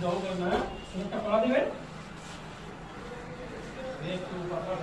जाओ करना है। उसमें टकरा देवे एक के ऊपर का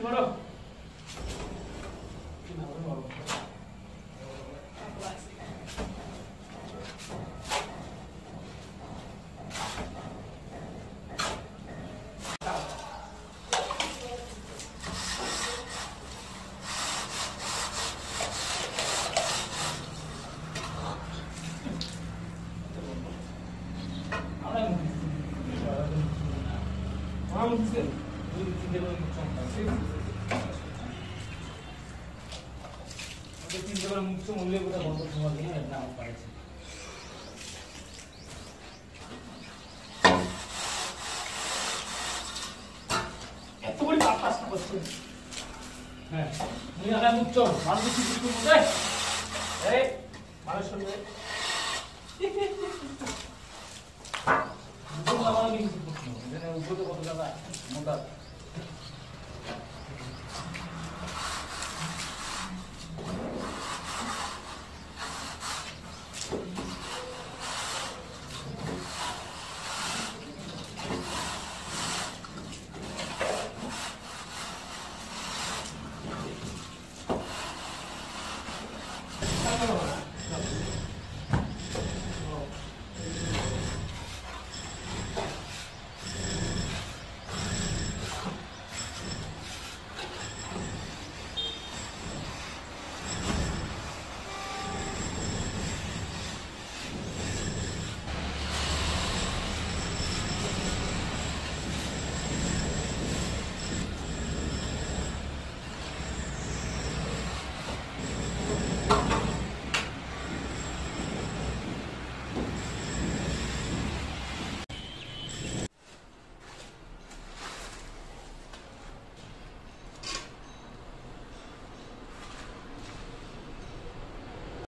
決まろう。ああ、も。う。দিন চমকা ওদের তিন দিন মুখ তো মূল্য কোথাও বন্ধ করছে? হ্যাঁ আগে মুখ চল মানুষ কি কিছু বুঝে এই মানুষ শুনবে উপরে কত টাকা মোটা